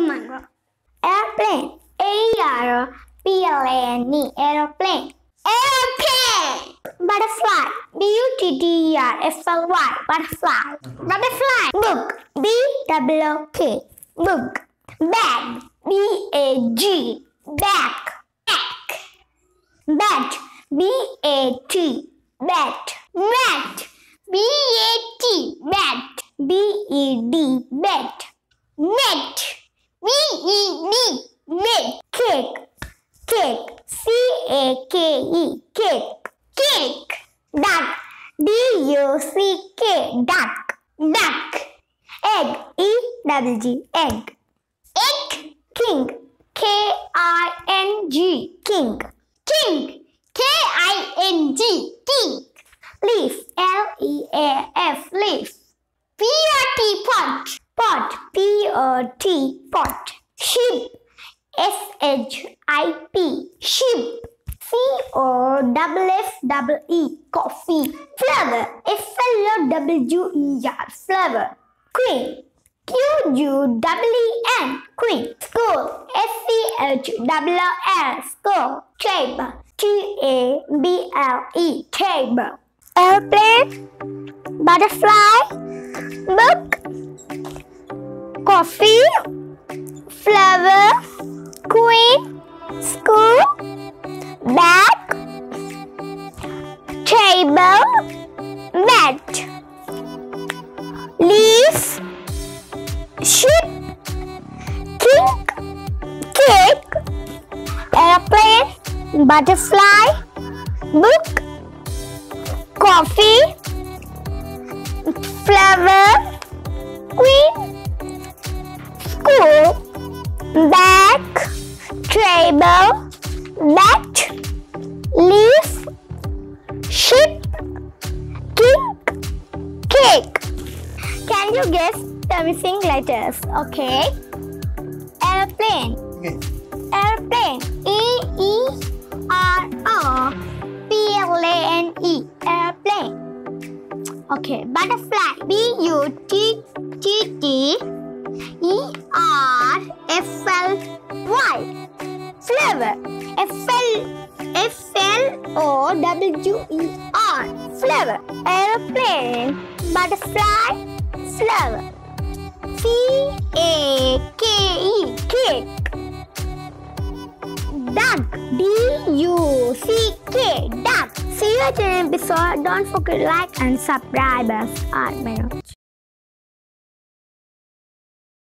Mango. Airplane. A-R-P-L-A-N-E. Aeroplane. Airplane. Butterfly. B-U-T-T-E-R-F-L-Y. Butterfly. Butterfly. Book. B-O-O-K. Book. Bag. B-A-G. Bag. Back. Bat. B-A-T. Bat. Bat. B-A-T. Bat. B-E-D. Bat. Net. B-E-D. Net. Cake. Cake. C-A-K-E. Cake. Cake. Duck. D-U-C-K. Duck. Duck. Egg. E-double-G. Egg. Egg. King. K-I-N-G. King. King. K-I-N-G. King. Leaf. L-E-A-F. Leaf. P-O-T. Pot. Pot. P-O-T. Pot. Ship. S-H-I-P. Ship. C-O-F-F-E. Coffee. Flower. F-L-O-W-E-R. Flower. Queen. Q-U-E-E-N. Queen. School. S-C-H-O-O-L. School. Table. T-A-B-L-E. Table. Airplane. Butterfly. Book. Coffee. Flower. Queen. School. Bag. Table. Mat. Leaf. Ship. King. Cake. Airplane. Butterfly. Book. Table. Bat. Leaf. Ship. King. Cake. Can you guess the missing letters? Okay. Airplane. Okay. Airplane. E E R O P L A N E. Airplane. Okay. Butterfly. B U T T T E R F L Y. Flower. F L F L O W E R. Flower. Airplane. Butterfly. Flower. C A K E. Cake. Duck. D U C K. Duck. See you at the next episode. Don't forget to like and subscribe us.